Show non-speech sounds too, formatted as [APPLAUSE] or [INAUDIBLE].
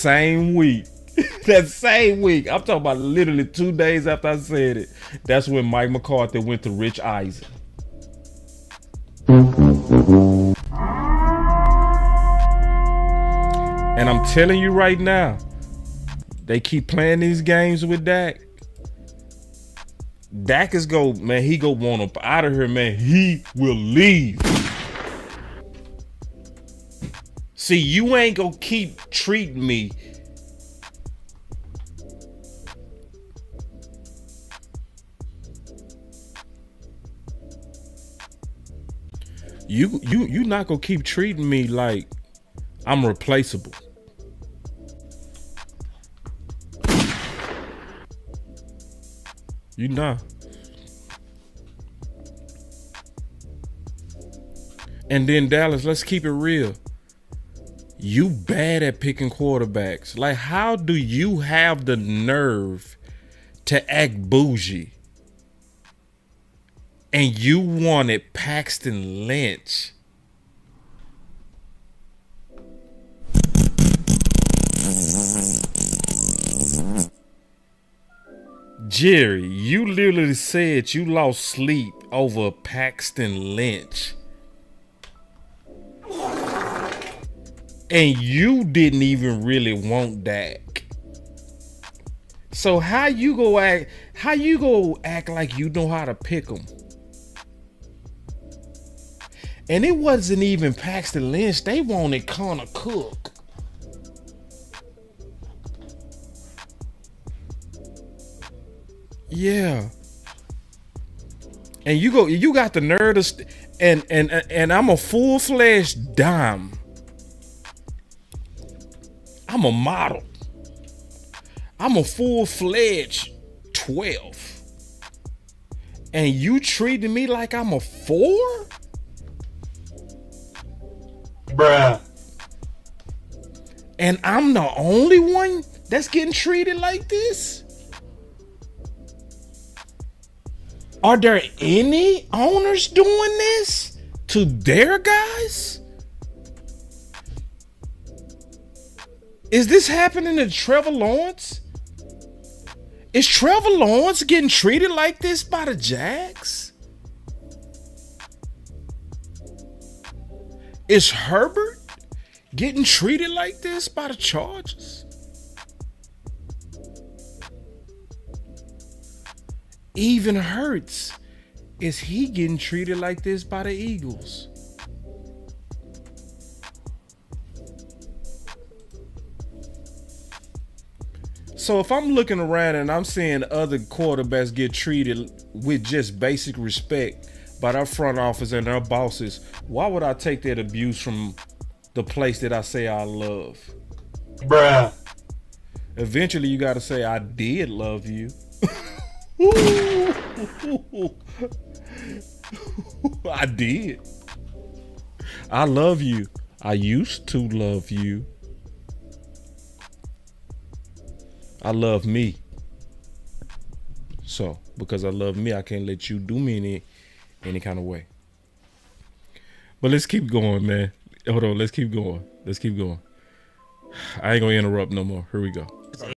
same week, [LAUGHS] that same week, I'm talking about literally two days after I said it, that's when Mike McCarthy went to Rich Eisen. And I'm telling you right now, they keep playing these games with Dak. Dak is go, man, he go want up out of here, man. He will leave. See, you ain't gonna keep treating me you you you not gonna keep treating me like I'm replaceable. You not. And then Dallas, let's keep it real. You bad at picking quarterbacks. Like, how do you have the nerve to act bougie? And you wanted Paxton Lynch. Jerry, you literally said you lost sleep over Paxton Lynch. And you didn't even really want Dak. So how you go act how you go act like you know how to pick them? And it wasn't even Paxton Lynch. They wanted Connor Cook. Yeah. And you go, you got the nerve st- and and and I'm a full fledged dime. I'm a model. I'm a full fledged 12. And you treating me like I'm a four? Bruh. And I'm the only one that's getting treated like this? Are there any owners doing this to their guys? Is this happening to Trevor Lawrence? Is Trevor Lawrence getting treated like this by the Jags? Is Herbert getting treated like this by the Chargers? Even Hurts, is he getting treated like this by the Eagles? So if I'm looking around and I'm seeing other quarterbacks get treated with just basic respect by their front office and their bosses, why would I take that abuse from the place that I say I love? Bruh. Eventually, you got to say, I did love you. I did. I love you. I used to love you. I love me. So, because I love me, I can't let you do me any any kind of way. But let's keep going, man. Hold on, let's keep going. Let's keep going. I ain't gonna interrupt no more. Here we go.